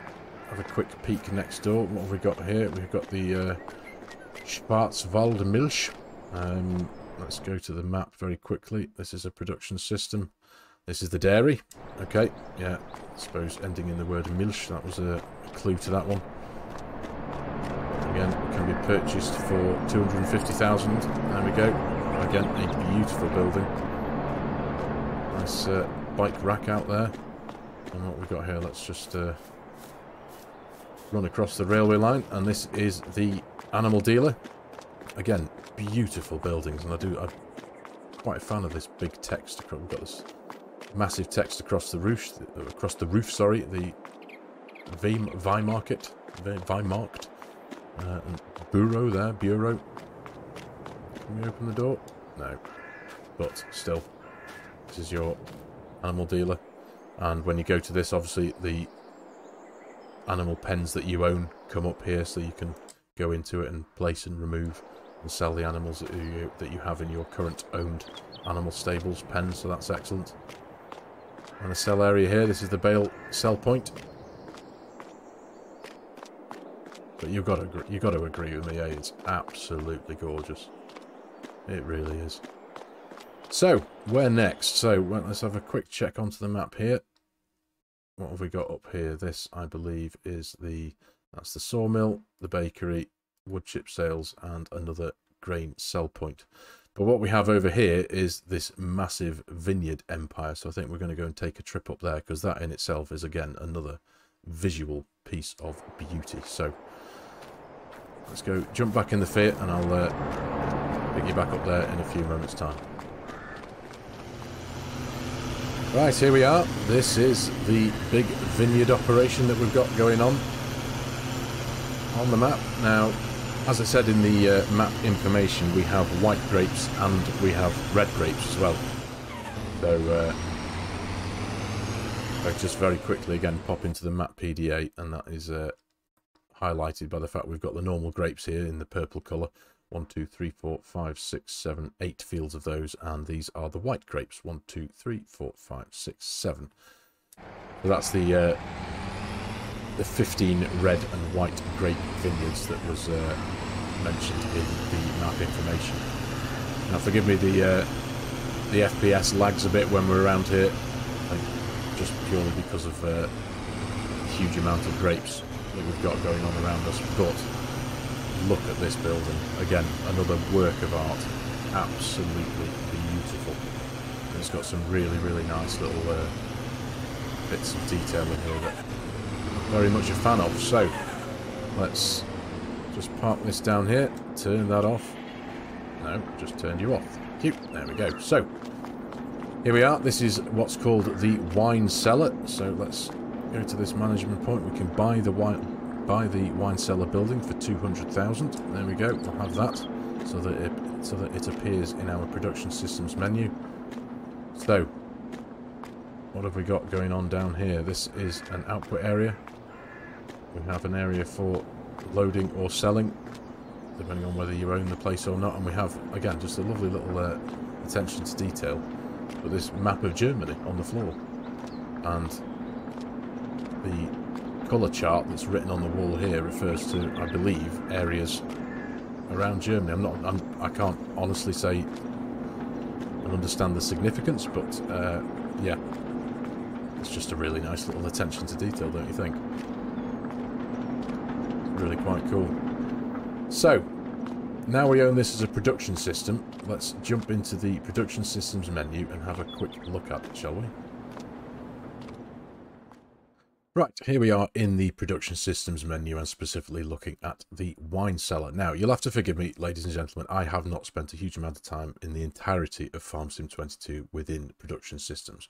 have a quick peek next door. What have we got here? We've got the uh, Schwarzwald Milch. Um, let's go to the map very quickly. This is a production system. This is the dairy. Okay, yeah. I suppose ending in the word milch, that was a clue to that one. Again, can be purchased for 250,000. There we go. Again, a beautiful building. Nice uh, bike rack out there. And what we've got here, let's just uh, run across the railway line. And this is the animal dealer. Again, beautiful buildings. And I do, I'm quite a fan of this big text. We've got this massive text across the roof, across the roof, sorry, the Weihmarket, Weihmarkt, uh, and Bureau there, Bureau. Can we open the door? No. But still, this is your animal dealer. And when you go to this, obviously the animal pens that you own come up here so you can go into it and place and remove and sell the animals that you, that you have in your current owned animal stables pen, so that's excellent. And the sell area here, this is the bale sell point. But you've got to you've got to agree with me, eh? It's absolutely gorgeous. It really is. So, where next? So, well, let's have a quick check onto the map here. What have we got up here? This, I believe, is the that's the sawmill, the bakery, wood chip sales, and another grain sell point. But what we have over here is this massive vineyard empire. So I think we're going to go and take a trip up there because that in itself is, again, another visual piece of beauty. So let's go jump back in the Fiat and I'll uh, pick you back up there in a few moments' time. Right, here we are. This is the big vineyard operation that we've got going on on the map. Now, as I said in the uh, map information, we have white grapes and we have red grapes as well. So, uh, I just very quickly again pop into the map PDA, and that is uh, highlighted by the fact we've got the normal grapes here in the purple colour. One, two, three, four, five, six, seven, eight fields of those, and these are the white grapes. One, two, three, four, five, six, seven. So that's the uh, the 15 red and white grape vineyards that was uh, mentioned in the map information. Now forgive me, the uh, the FPS lags a bit when we're around here, just purely because of uh, the huge amount of grapes that we've got going on around us. But look at this building. Again, another work of art. Absolutely beautiful. And it's got some really, really nice little uh, bits of detail in here that very much a fan of. So, let's just park this down here, turn that off. No, just turned you off. There we go. So, here we are. This is what's called the wine cellar. So let's go to this management point. We can buy the wine buy the wine cellar building for 200,000. There we go. We'll have that so that it so that it appears in our production systems menu. So, what have we got going on down here? This is an output area we have an area for loading or selling, depending on whether you own the place or not. And we have, again, just a lovely little uh, attention to detail. But this map of Germany on the floor. And the colour chart that's written on the wall here refers to, I believe, areas around Germany. I'm not, I'm, I can't honestly say and understand the significance, but uh, yeah, it's just a really nice little attention to detail, don't you think? Really quite cool. So, now we own this as a production system, let's jump into the production systems menu and have a quick look at it, shall we? Right, here we are in the production systems menu and specifically looking at the wine cellar. Now, you'll have to forgive me, ladies and gentlemen, I have not spent a huge amount of time in the entirety of Farm Sim 22 within production systems.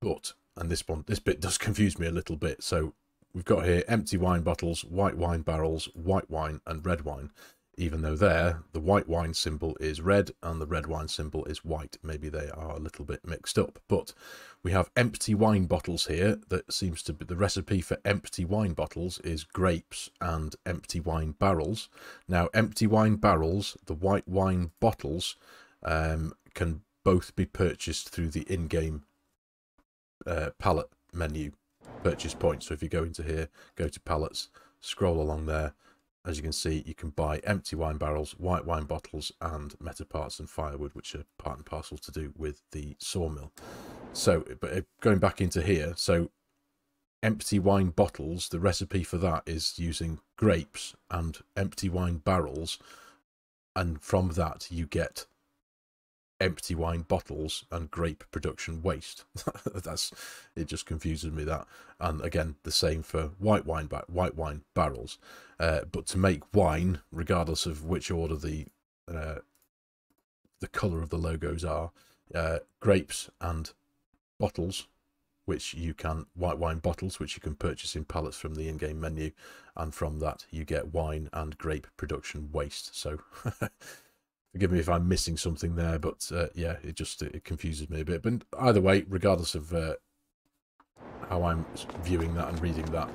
But, and this one, this bit does [LAUGHS] confuse me a little bit, so we've got here empty wine bottles, white wine barrels, white wine and red wine. Even though there, the white wine symbol is red and the red wine symbol is white. Maybe they are a little bit mixed up. But we have empty wine bottles here. That seems to be the recipe for empty wine bottles is grapes and empty wine barrels. Now, empty wine barrels, the white wine bottles, um, can both be purchased through the in-game uh, pallet menu purchase point. So if you go into here, go to pallets, scroll along there, as you can see, you can buy empty wine barrels, white wine bottles, and meta parts and firewood, which are part and parcel to do with the sawmill. So, but uh, going back into here, so empty wine bottles, the recipe for that is using grapes and empty wine barrels, and from that you get empty wine bottles and grape production waste. [LAUGHS] That's it. Just confuses me that. And again, the same for white wine white wine barrels. Uh, but to make wine, regardless of which order the uh, the color of the logos are, uh, grapes and bottles, which you can white wine bottles, which you can purchase in pallets from the in-game menu, and from that you get wine and grape production waste. So. [LAUGHS] Forgive me if I'm missing something there, but uh, yeah, it just it confuses me a bit. But either way, regardless of uh, how I'm viewing that and reading that,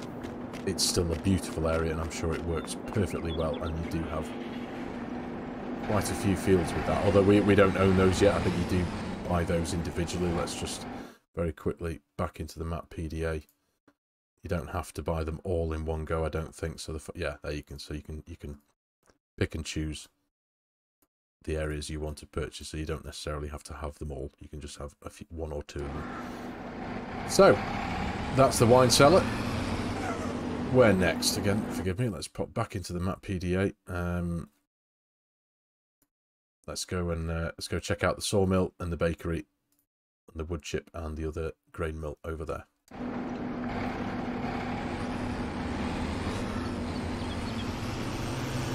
it's still a beautiful area, and I'm sure it works perfectly well. And you do have quite a few fields with that. Although we we don't own those yet, I think you do buy those individually. Let's just very quickly back into the map PDA. You don't have to buy them all in one go, I don't think. So the yeah, there you can so you can you can pick and choose the areas you want to purchase, so you don't necessarily have to have them all. You can just have a few, one or two. So, that's the wine cellar. Where next? Again, forgive me, let's pop back into the map PDA. Um, let's go and uh, let's go check out the sawmill and the bakery and the wood chip and the other grain mill over there.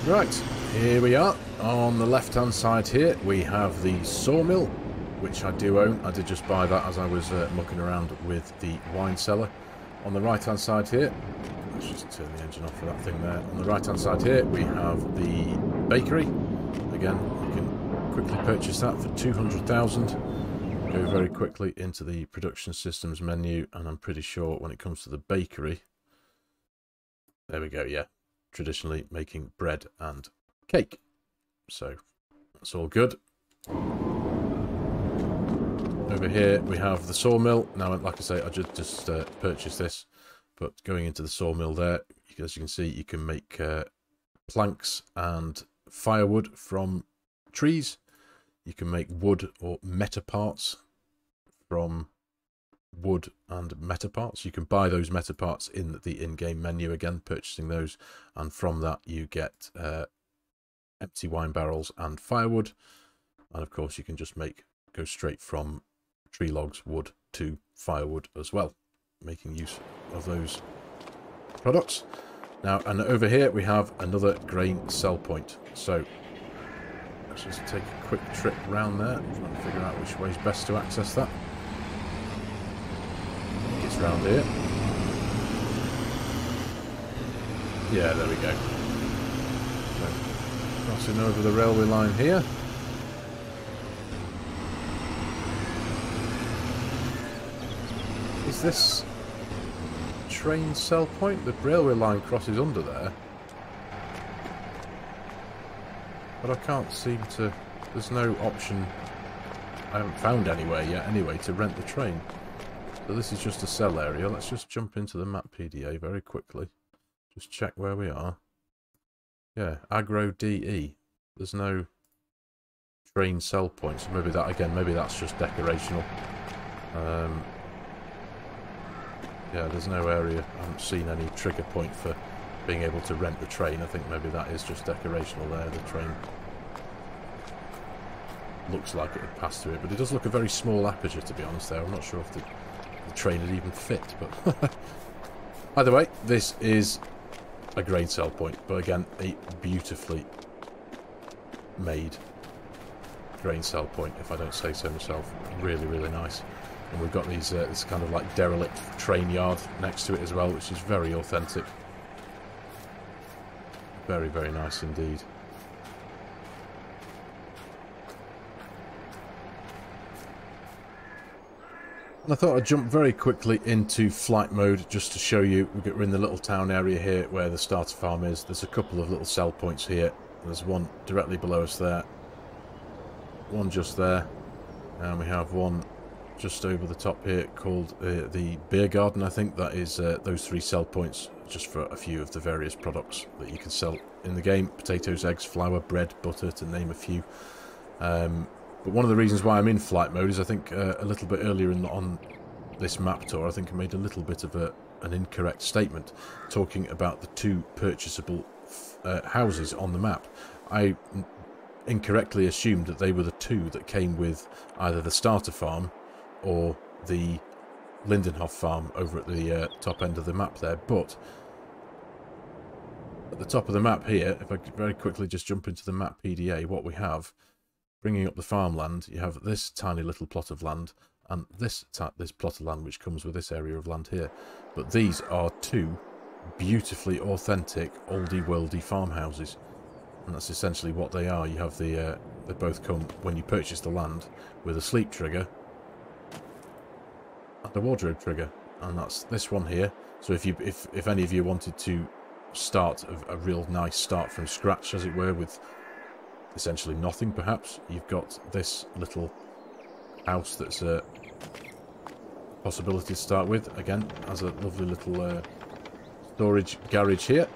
Right, here we are. On the left-hand side here, we have the sawmill, which I do own. I did just buy that as I was uh, mucking around with the wine cellar. On the right-hand side here, let's just turn the engine off for that thing there. On the right-hand side here, we have the bakery. Again, you can quickly purchase that for 200,000. Go very quickly into the production systems menu, and I'm pretty sure when it comes to the bakery, there we go, yeah, traditionally making bread and cake. So that's all good. Over here we have the sawmill. Now, like I say, I just, just uh, purchased this, but going into the sawmill there, as you can see, you can make uh, planks and firewood from trees. You can make wood or meta parts from wood and meta parts. You can buy those meta parts in the in-game menu again, purchasing those, and from that you get uh, empty wine barrels and firewood. And of course, you can just make go straight from tree logs, wood to firewood as well, making use of those products. Now, and over here we have another grain sell point. So let's just take a quick trip around there, trying to figure out which way is best to access that around here. Yeah, there we go. So, crossing over the railway line here. Is this train sell point? The railway line crosses under there. But I can't seem to... There's no option... I haven't found anywhere yet anyway to rent the train. So this is just a sell area. Let's just jump into the map PDA very quickly. Just check where we are. Yeah, Agro DE. There's no train sell points. So maybe that, again, maybe that's just decorational. Um, yeah, there's no area. I haven't seen any trigger point for being able to rent the train. I think maybe that is just decorational there. The train looks like it would pass through it, but it does look a very small aperture, to be honest, there. I'm not sure if the the train had even fit. But [LAUGHS] either way, this is a grain sell point. But again, a beautifully made grain sell point, if I don't say so myself. Really, really nice. And we've got these uh, this kind of like derelict train yard next to it as well, which is very authentic. Very, very nice indeed. I thought I'd jump very quickly into flight mode just to show you. We're in the little town area here where the starter farm is. There's a couple of little sell points here. There's one directly below us there. One just there. And we have one just over the top here called uh, the beer garden I think that is uh, those three sell points just for a few of the various products that you can sell in the game potatoes eggs flour bread butter to name a few um, but one of the reasons why I'm in flight mode is I think uh, a little bit earlier in, on this map tour, I think I made a little bit of a, an incorrect statement talking about the two purchasable uh, houses on the map. I incorrectly assumed that they were the two that came with either the starter farm or the Lindenhof farm over at the uh, top end of the map there, but at the top of the map here, if I could very quickly just jump into the map PDA, what we have bringing up the farmland, you have this tiny little plot of land and this this plot of land which comes with this area of land here. But these are two beautifully authentic oldie worldy farmhouses. And that's essentially what they are. You have the uh, they both come when you purchase the land with a sleep trigger and a wardrobe trigger. And that's this one here. So if you if if any of you wanted to start a, a real nice start from scratch as it were with essentially nothing, perhaps. You've got this little house that's a possibility to start with. Again, has a lovely little uh, storage garage here,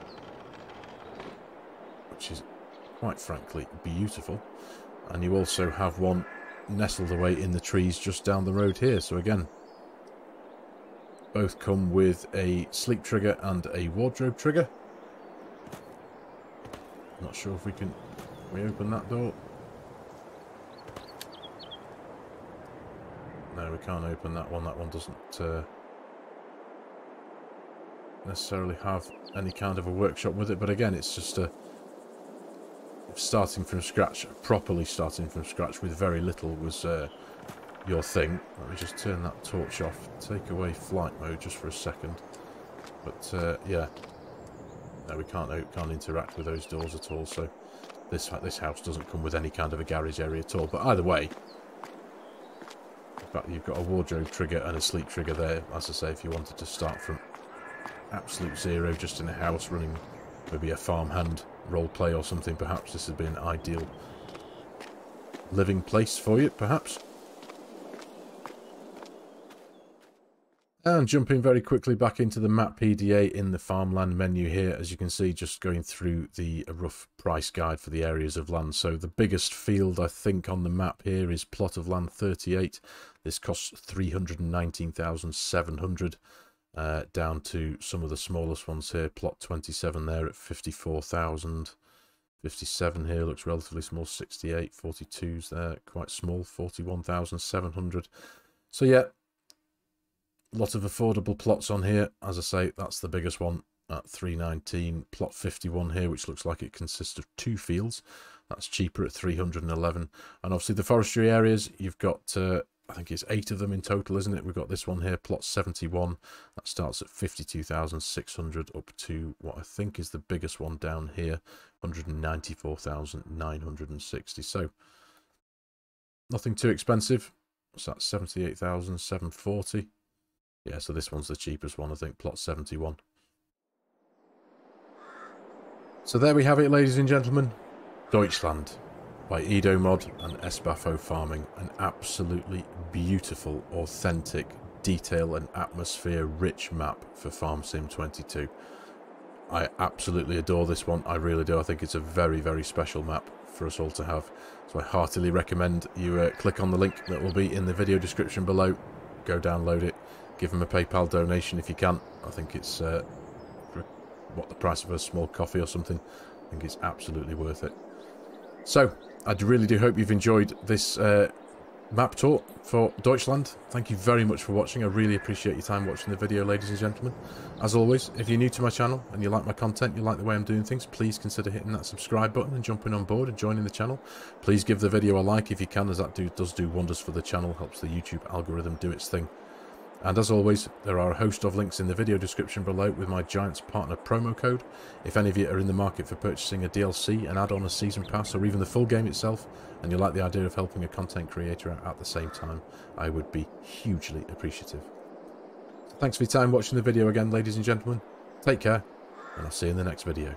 which is quite frankly beautiful. And you also have one nestled away in the trees just down the road here. So again, both come with a sleep trigger and a wardrobe trigger. Not sure if we can we open that door? No, we can't open that one. That one doesn't uh, necessarily have any kind of a workshop with it. But again, it's just a starting from scratch, properly starting from scratch with very little was uh, your thing. Let me just turn that torch off. Take away flight mode just for a second. But uh, yeah, no, we can't can't interact with those doors at all. So this this house doesn't come with any kind of a garage area at all. But either way, fact, you've got a wardrobe trigger and a sleep trigger there. As I say, if you wanted to start from absolute zero, just in a house running maybe a farmhand role play or something, perhaps this would be an ideal living place for you, perhaps. And jumping very quickly back into the map PDA in the farmland menu here, as you can see, just going through the rough price guide for the areas of land. So the biggest field, I think, on the map here is plot of land 38. This costs 319,700 uh, down to some of the smallest ones here. Plot 27 there at 54,000. 57 here looks relatively small. 68, 42s there, quite small. 41,700. So yeah, lot of affordable plots on here. As I say, that's the biggest one at 319. Plot 51 here, which looks like it consists of two fields. That's cheaper at 311. And obviously the forestry areas, you've got, uh, I think it's eight of them in total, isn't it? We've got this one here, plot 71. That starts at 52,600 up to what I think is the biggest one down here, 194,960. So nothing too expensive. So that's 78,740. Yeah, so this one's the cheapest one, I think, plot 71. So there we have it, ladies and gentlemen. Deutschland by Edomod and SBaffo Farming. An absolutely beautiful, authentic, detail and atmosphere-rich map for Farm Sim 22. I absolutely adore this one. I really do. I think it's a very, very special map for us all to have. So I heartily recommend you uh, click on the link that will be in the video description below. Go download it give them a PayPal donation if you can. I think it's uh, what the price of a small coffee or something. I think it's absolutely worth it. So, I really do hope you've enjoyed this uh, map tour for Deutschland. Thank you very much for watching. I really appreciate your time watching the video, ladies and gentlemen. As always, if you're new to my channel and you like my content, you like the way I'm doing things, please consider hitting that subscribe button and jumping on board and joining the channel. Please give the video a like if you can, as that do, does do wonders for the channel, helps the YouTube algorithm do its thing. And as always, there are a host of links in the video description below with my Giants partner promo code. If any of you are in the market for purchasing a DLC, an add-on, a season pass, or even the full game itself, and you like the idea of helping a content creator out at the same time, I would be hugely appreciative. Thanks for your time watching the video again, ladies and gentlemen. Take care, and I'll see you in the next video.